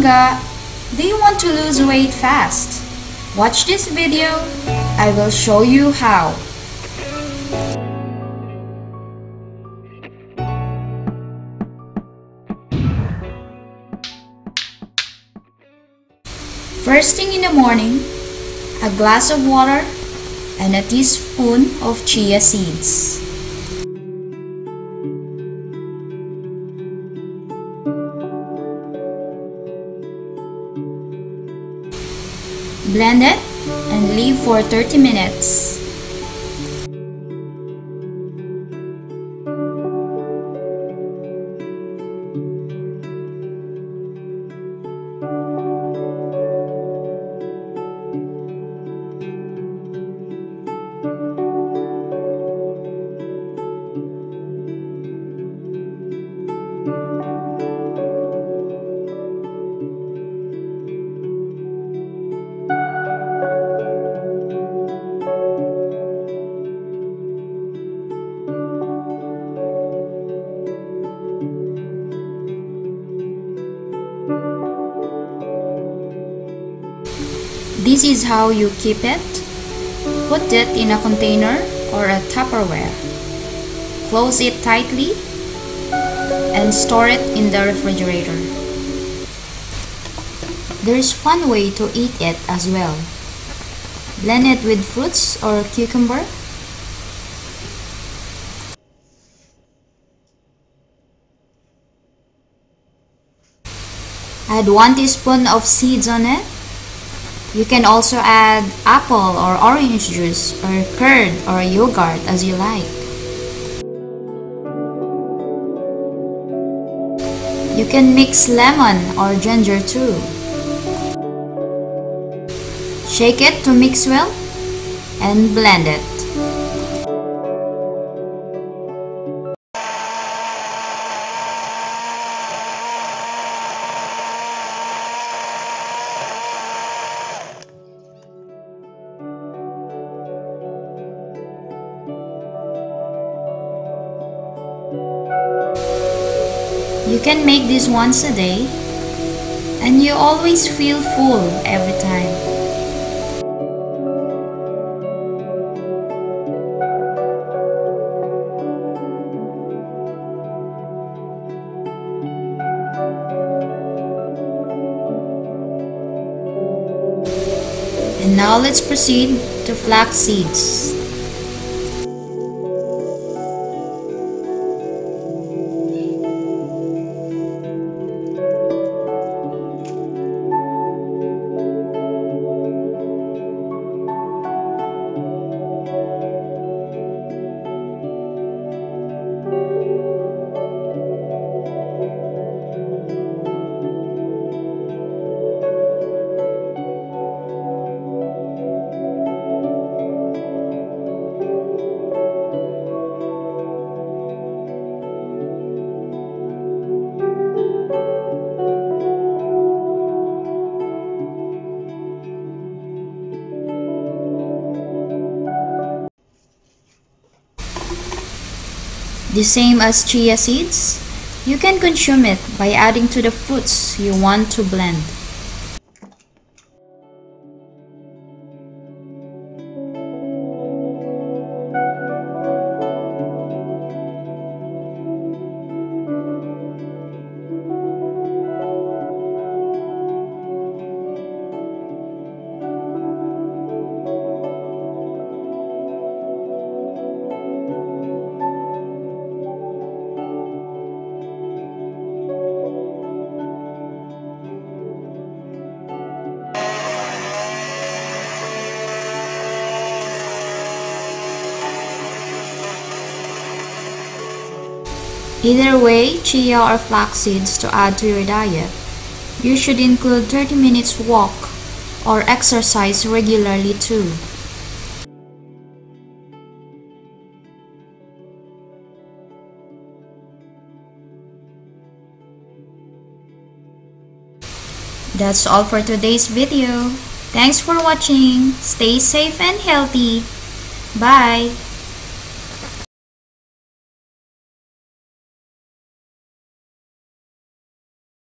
Do you want to lose weight fast? Watch this video. I will show you how. First thing in the morning, a glass of water and a teaspoon of chia seeds. Blend it and leave for 30 minutes. This is how you keep it. Put it in a container or a Tupperware. Close it tightly and store it in the refrigerator. There's fun way to eat it as well. Blend it with fruits or cucumber. Add 1 teaspoon of seeds on it you can also add apple or orange juice or curd or yogurt as you like. You can mix lemon or ginger too. Shake it to mix well and blend it. You can make this once a day and you always feel full every time. And now let's proceed to flax seeds. The same as chia seeds, you can consume it by adding to the fruits you want to blend. Either way, chia or flax seeds to add to your diet. You should include 30 minutes walk or exercise regularly too. That's all for today's video. Thanks for watching. Stay safe and healthy. Bye.